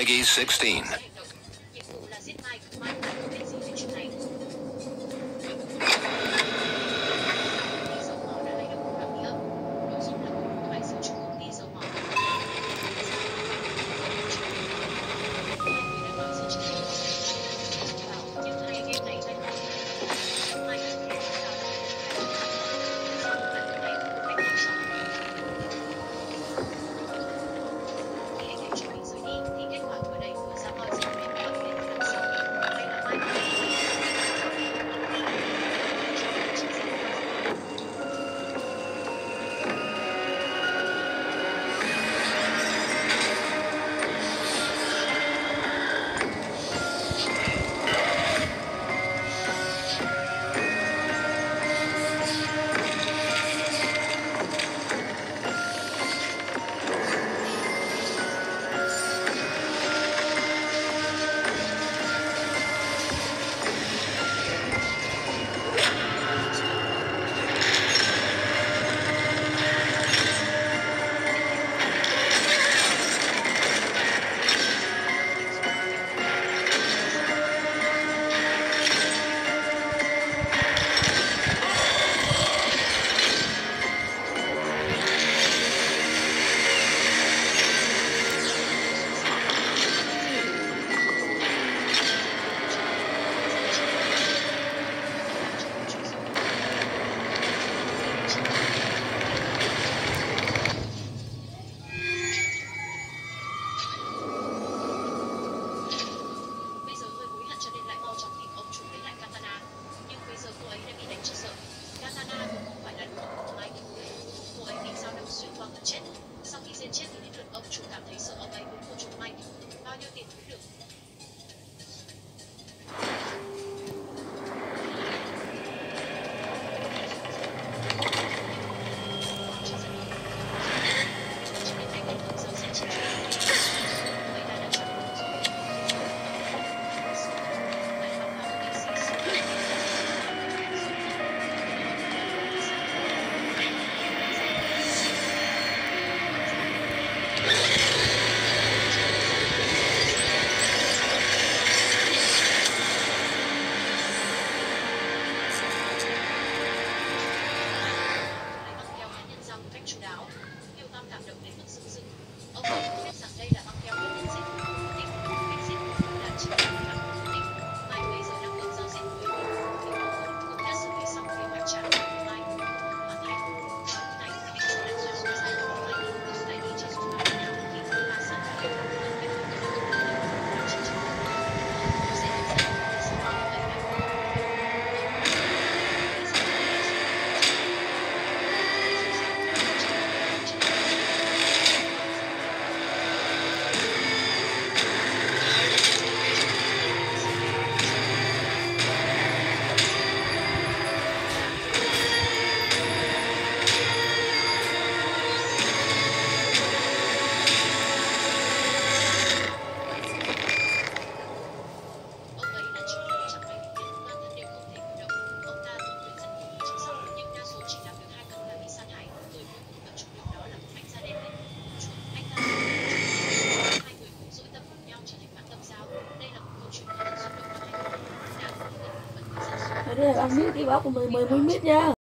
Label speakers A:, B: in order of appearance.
A: Peggy 16.
B: Nam cảm động đến mức rưng rưng. Ông đây là
C: 5 mít đi bác của 10, 10 mít nha.